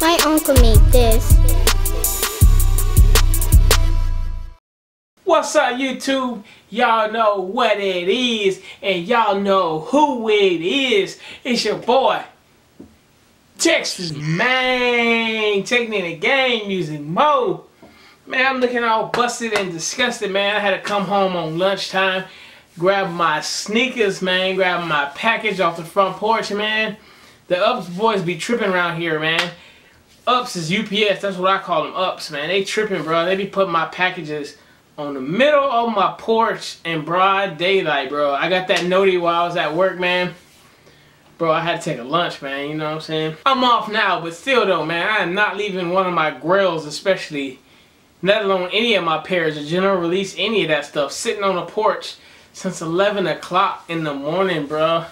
My uncle made this. What's up YouTube? Y'all know what it is and y'all know who it is. It's your boy TexazMane taking in the game music mode. Man, I'm looking all busted and disgusted, man. I had to come home on lunchtime, grab my sneakers, man, grab my package off the front porch, man. The Ups boys be tripping around here, man. Ups is UPS, that's what I call them, Ups, man. They tripping, bro. They be putting my packages on the middle of my porch in broad daylight, bro. I got that noti while I was at work, man. Bro, I had to take a lunch, man, you know what I'm saying? I'm off now, but still though, man, I am not leaving one of my grails, especially, let alone any of my pairs, or general release, any of that stuff, sitting on the porch since 11 o'clock in the morning, bro.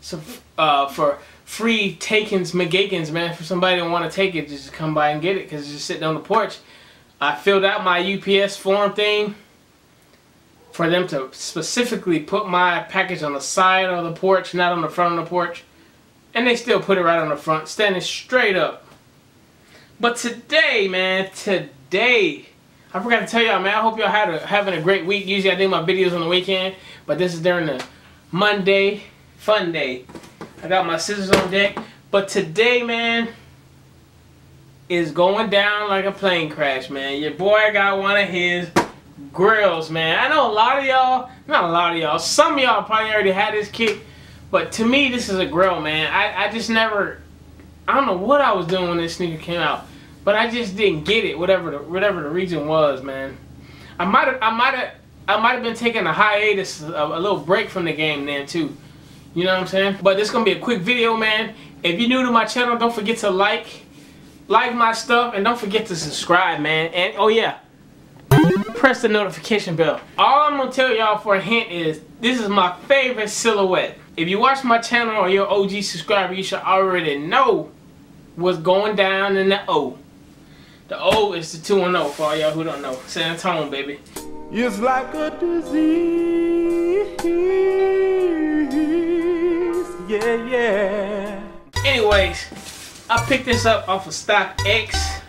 So, uh, for free takings, McGakins, man, for somebody to want to take it, just come by and get it, because it's just sitting on the porch. I filled out my UPS form thing for them to specifically put my package on the side of the porch, not on the front of the porch. And they still put it right on the front, standing straight up. But today, man, today, I forgot to tell y'all, man, I hope y'all had a, having a great week. Usually I do my videos on the weekend, but this is during the Monday fun day. I got my scissors on deck. But today, man, is going down like a plane crash, man. Your boy got one of his grails, man. I know a lot of y'all, not a lot of y'all, some of y'all probably already had this kick, but to me, this is a grail, man. I, I just never, I don't know what I was doing when this sneaker came out, but I just didn't get it, whatever the, whatever the reason was, man. I might have, I might have, I might have been taking a hiatus, a, a little break from the game then too. You know what I'm saying? But this gonna be a quick video, man. If you're new to my channel, don't forget to like, like my stuff, and don't forget to subscribe, man. And oh yeah, press the notification bell. All I'm gonna tell y'all for a hint is this is my favorite silhouette. If you watch my channel or you're OG subscriber, you should already know what's going down in the O. The O is the 2 and 0 for all y'all who don't know. San Antonio, baby. It's like a disease. Yeah, yeah. Anyways, I picked this up off of StockX.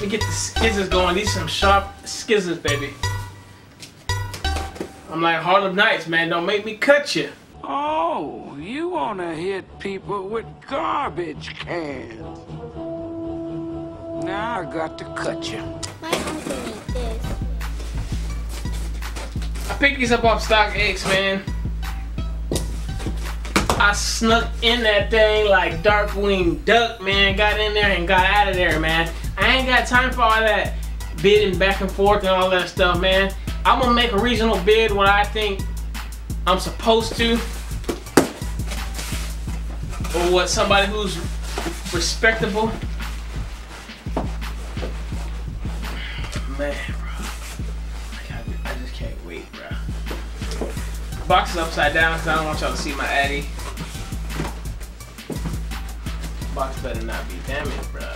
To get the skizzers going. These some sharp skizzers, baby. I'm like Harlem Nights, man. Don't make me cut you. Oh, you want to hit people with garbage cans. Now I got to cut you. My uncle made this. I picked these up off StockX, man. I snuck in that thing like Darkwing Duck, man. Got in there and got out of there, man. I ain't got time for all that bidding back and forth and all that stuff, man. I'm gonna make a reasonable bid what I think I'm supposed to. Or what somebody who's respectable. Man, bro. I, I just can't wait, bro. Box is upside down because I don't want y'all to see my addy. Box better not be damaged, bro.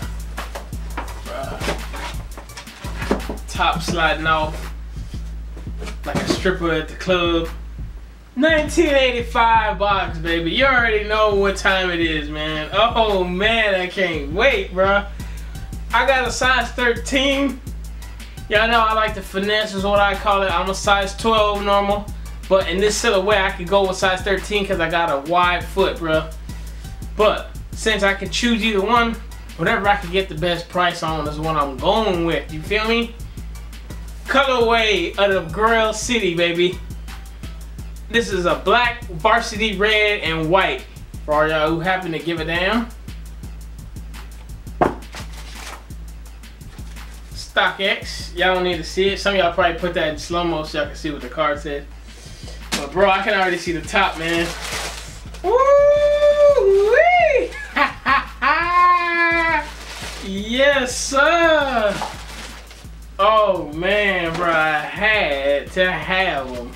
Bro. Top sliding off like a stripper at the club. 1985 box, baby. You already know what time it is, man. Oh, man, I can't wait, bro. I got a size 13. Y'all know I like the finesse is what I call it. I'm a size 12 normal. But in this silhouette, I could go with size 13 because I got a wide foot, bro. But since I can choose either one, whatever I can get the best price on is what I'm going with. You feel me? Colorway of the Grail City, baby. This is a black varsity red and white for all y'all who happen to give a damn. StockX, y'all don't need to see it. Some y'all probably put that in slow-mo so y'all can see what the card said. But bro, I can already see the top, man. Woo-wee! Yes, sir! Oh man, bro, I had to have them.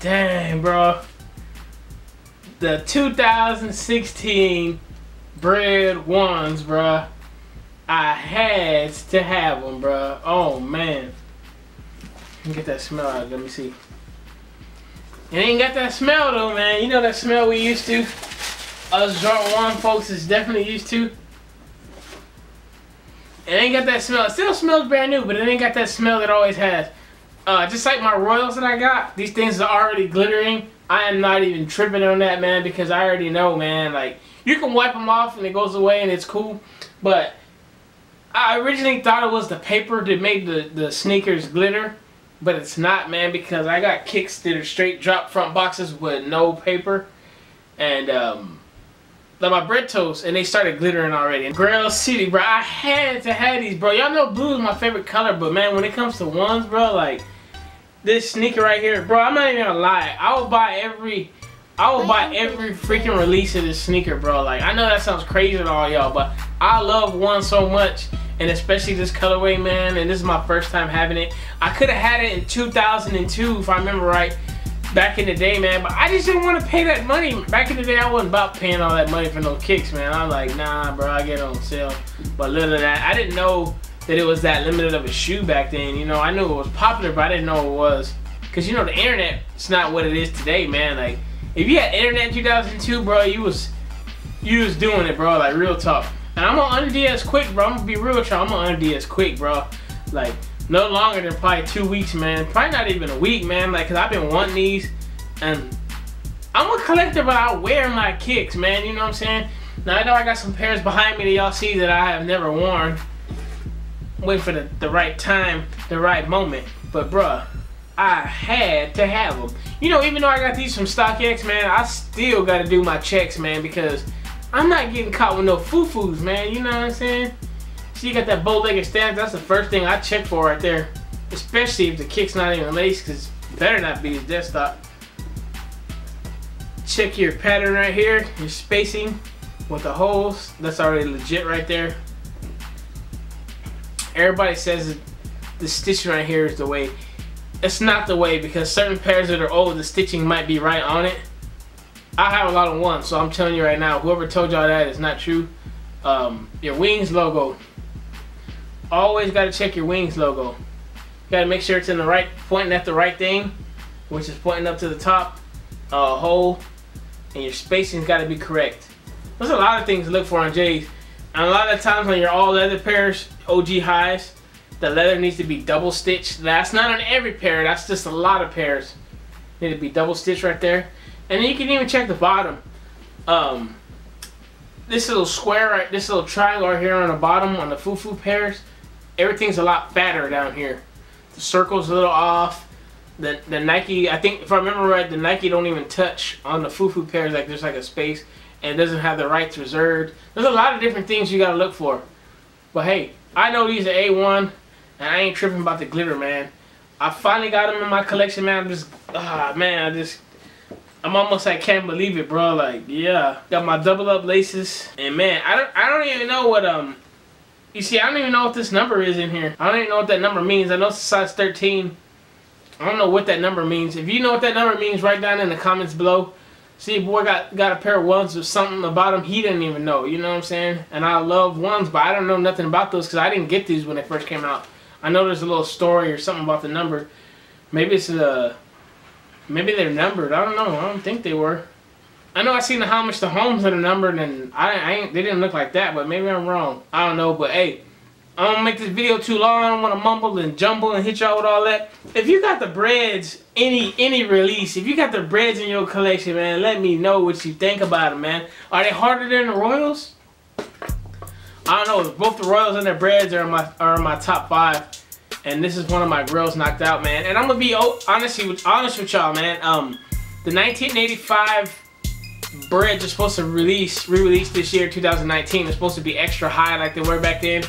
Dang, bro. The 2016 bred ones, bro. I had to have them, bro. Oh man. Get that smell out. Let me see. It ain't got that smell though, man. You know that smell we used to? Us Jordan 1 folks is definitely used to. It ain't got that smell. It still smells brand new, but it ain't got that smell that it always has. Uh, just like my Royals that I got, these things are already glittering. I am not even tripping on that, man, because I already know, man. Like, you can wipe them off and it goes away and it's cool. But I originally thought it was the paper that made the, the sneakers glitter. But it's not, man, because I got kicks that are straight drop front boxes with no paper. And, um, like my bred toast, and they started glittering already. And Grail City, bro, I had to have these, bro. Y'all know blue is my favorite color, but man, when it comes to ones, bro, like this sneaker right here, bro, I'm not even gonna lie. I will buy every, I will buy every freaking release of this sneaker, bro. Like I know that sounds crazy to all y'all, but I love one so much, and especially this colorway, man. And this is my first time having it. I could have had it in 2002, if I remember right back in the day, man. But I just didn't want to pay that money. Back in the day, I wasn't about paying all that money for no kicks, man. I was like, nah, bro, I get it on sale. But little that, I didn't know that it was that limited of a shoe back then. You know, I knew it was popular, but I didn't know it was. Cause you know the internet, it's not what it is today, man. Like, if you had internet in 2002, bro, you was, you was doing it, bro. Like real talk. And I'm on under DS quick, bro. I'm gonna be real with y'all. I'm on under DS quick, bro. Like, no longer than probably two weeks, man. Probably not even a week, man. Like, cause I've been wanting these, and I'm a collector, but I wear my kicks, man. You know what I'm saying? Now I know I got some pairs behind me that y'all see that I have never worn. Wait for the, the right time, the right moment. But bruh, I had to have them. You know, even though I got these from StockX, man, I still got to do my checks, man, because I'm not getting caught with no foo-foos, man. You know what I'm saying? So you got that bow-legged stance. That's the first thing I check for right there. Especially if the kick's not even laced, because better not be his desktop. Check your pattern right here, your spacing with the holes. That's already legit right there. Everybody says the stitching right here is the way. It's not the way because certain pairs that are old, the stitching might be right on it. I have a lot of ones, so I'm telling you right now, whoever told y'all that is not true. Um, your wings logo. Always got to check your wings logo. Got to make sure it's in the right, pointing at the right thing, which is pointing up to the top uh, hole, and your spacing's got to be correct. There's a lot of things to look for on J's, and a lot of times on your all leather pairs, OG highs, the leather needs to be double stitched. That's not on every pair. That's just a lot of pairs. Need to be double stitched right there. And then you can even check the bottom. Um, this little square, right, this little triangle right here on the bottom on the foo-foo pairs, everything's a lot fatter down here. The circle's a little off. The, the Nike, I think if I remember right, the Nike don't even touch on the foo-foo pairs. Like there's like a space and doesn't have the rights reserved. There's a lot of different things you gotta look for. But hey, I know these are A1 and I ain't tripping about the glitter, man. I finally got them in my collection, man. I'm just, ah, man, I just, I'm almost like can't believe it, bro. Like, yeah, got my double up laces, and man, I don't, I don't even know what um. You see, I don't even know what this number is in here. I don't even know what that number means. I know it's size 13. I don't know what that number means. If you know what that number means, write down in the comments below. See, boy got got a pair of ones with something about them he didn't even know. You know what I'm saying? And I love ones, but I don't know nothing about those because I didn't get these when they first came out. I know there's a little story or something about the number. Maybe it's a, maybe they're numbered. I don't know. I don't think they were. I know I seen how much the homes are numbered, and I, I ain't, they didn't look like that. But maybe I'm wrong. I don't know. But hey, I don't make this video too long. I don't want to mumble and jumble and hit y'all with all that. If you got the breds, any any release, if you got the breds in your collection, man, let me know what you think about them, man. Are they harder than the Royals? I don't know. Both the Royals and their breds are in my are in my top five, and this is one of my grails knocked out, man. And I'm gonna be honest with honest with y'all, man. Um, the 1985 breds are supposed to release re-release this year, 2019. They're supposed to be extra high like they were back then.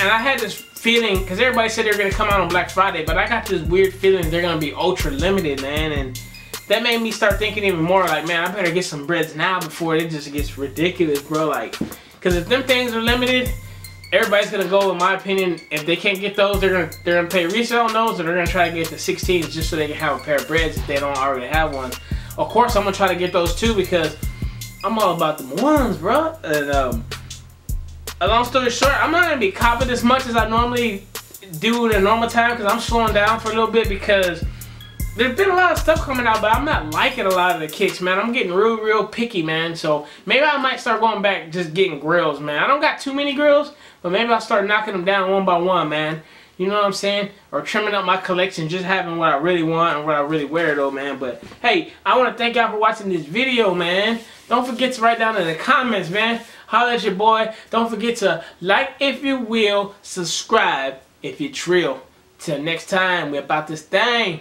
And I had this feeling because everybody said they were gonna come out on Black Friday, but I got this weird feeling they're gonna be ultra limited, man. And that made me start thinking even more like, man, I better get some breds now before it just gets ridiculous, bro. Like. Because if them things are limited, everybody's gonna go. In my opinion, if they can't get those, they're gonna they're gonna pay resale on those, or they're gonna try to get the 16s just so they can have a pair of breds if they don't already have one. Of course, I'm gonna try to get those too because I'm all about the ones, bro. And um, a long story short, I'm not gonna be copping as much as I normally do in a normal time because I'm slowing down for a little bit because there's been a lot of stuff coming out, but I'm not liking a lot of the kicks, man. I'm getting real, real picky, man. So maybe I might start going back just getting grails, man. I don't got too many grails, but maybe I'll start knocking them down one by one, man. You know what I'm saying? Or trimming up my collection, just having what I really want and what I really wear, though, man. But, hey, I want to thank y'all for watching this video, man. Don't forget to write down in the comments, man. Holla at your boy. Don't forget to like if you will, subscribe if you're trill. Till next time, we're about this thing.